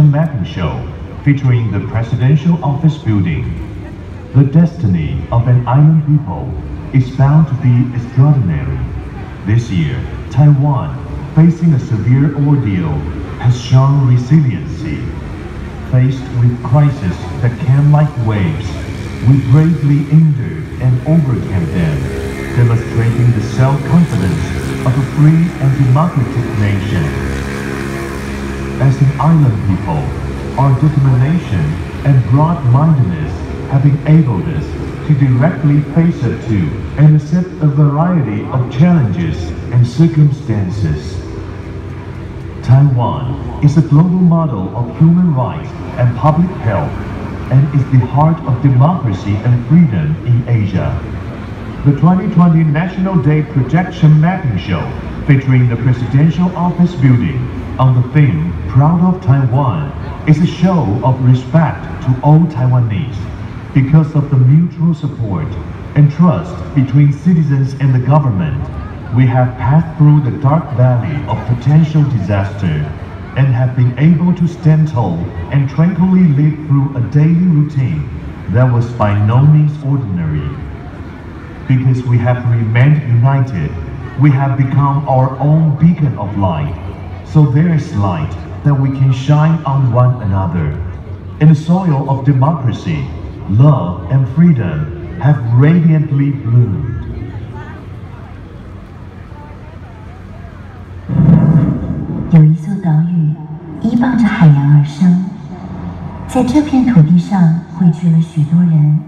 mapping show featuring the presidential office building. The destiny of an island people is bound to be extraordinary. This year, Taiwan, facing a severe ordeal, has shown resiliency. Faced with crises that came like waves, we bravely endured and overcame them, demonstrating the self-confidence of a free and democratic nation. As an island people, our determination and broad-mindedness have enabled us to directly face up to and accept a variety of challenges and circumstances. Taiwan is a global model of human rights and public health and is the heart of democracy and freedom in Asia. The 2020 National Day Projection Mapping Show featuring the Presidential Office Building on the theme Proud of Taiwan is a show of respect to all Taiwanese because of the mutual support and trust between citizens and the government. We have passed through the dark valley of potential disaster and have been able to stand tall and tranquilly live through a daily routine that was by no means ordinary. Because we have remained united, we have become our own beacon of light. So there is light that we can shine on one another. In the soil of democracy, love and freedom have radiantly bloomed. 有一座岛屿依傍着海洋而生，在这片土地上汇聚了许多人，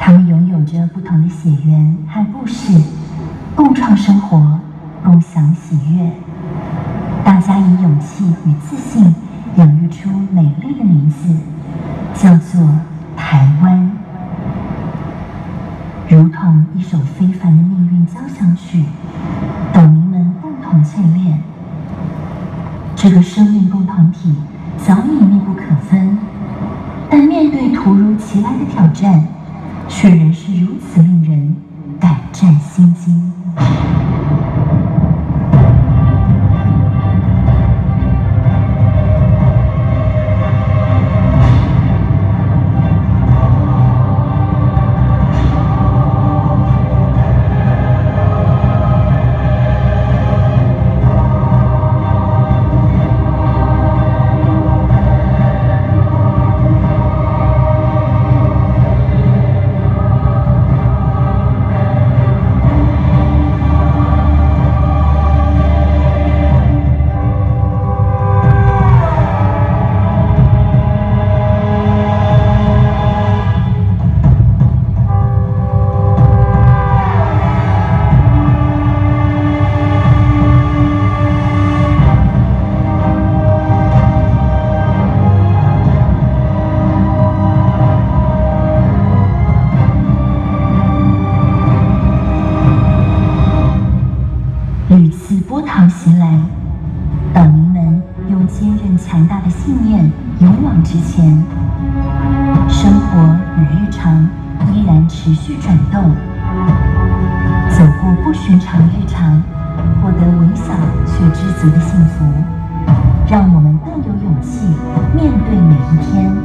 他们拥有着不同的血缘和故事，共创生活，共享喜悦。大家以勇气与自信养育出美丽的名字，叫做台湾。如同一首非凡的命运交响曲，岛民们共同淬炼。这个生命共同体早已密不可分，但面对突如其来的挑战，却仍是如此令人胆战心惊。用坚韧强大的信念勇往直前，生活与日常依然持续转动，走过不寻常日常，获得微小却知足的幸福，让我们更有勇气面对每一天。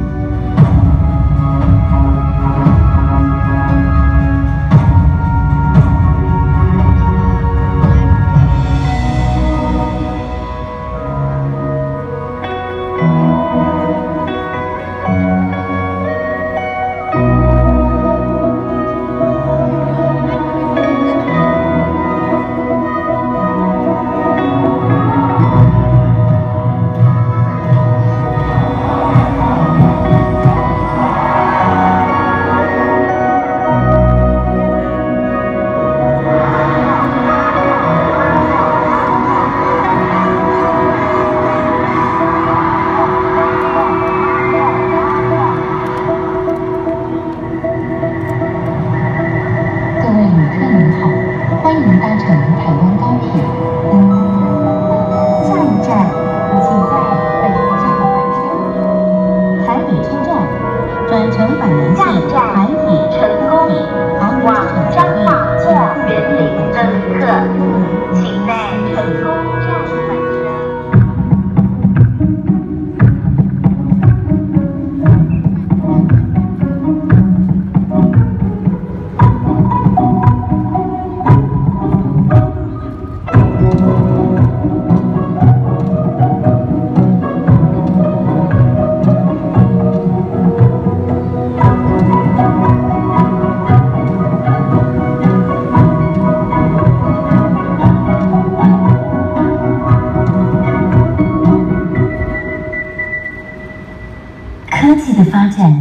科技的发展，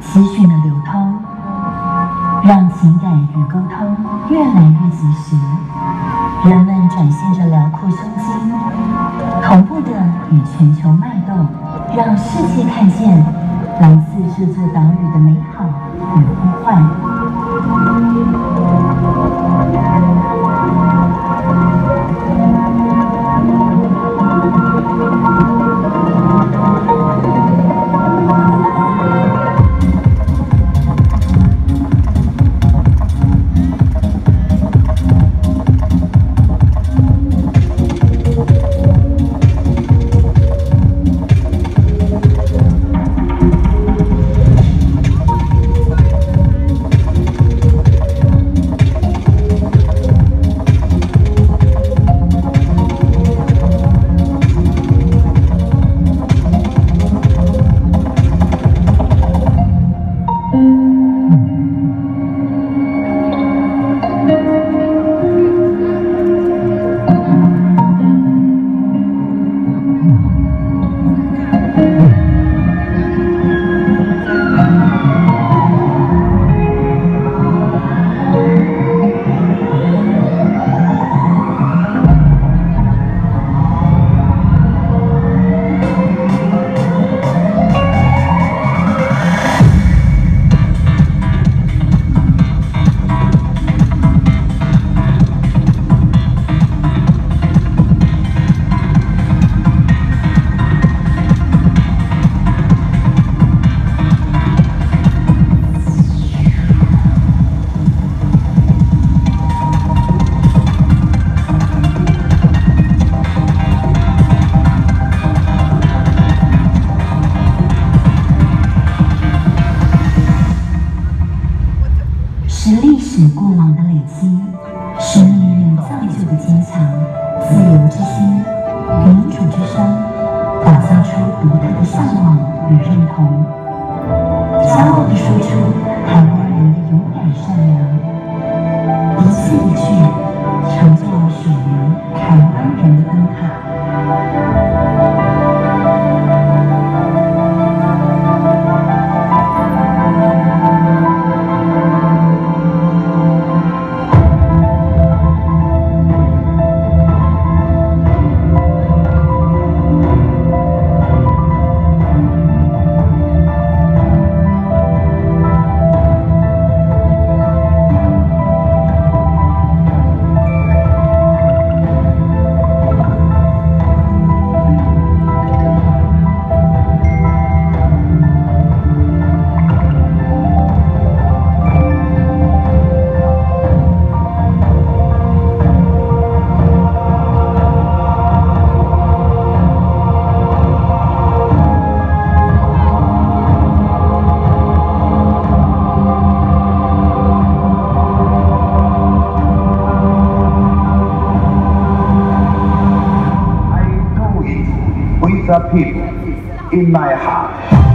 资讯的流通，让情感与沟通越来越及时。人们展现着辽阔胸襟，同步的与全球脉动，让世界看见来自这座岛屿的美好与呼唤。是历史过往的累积，是命运造就的坚强。自由之心，民主之声，打造出独特的向往与认同。骄傲 Pizza people in my heart.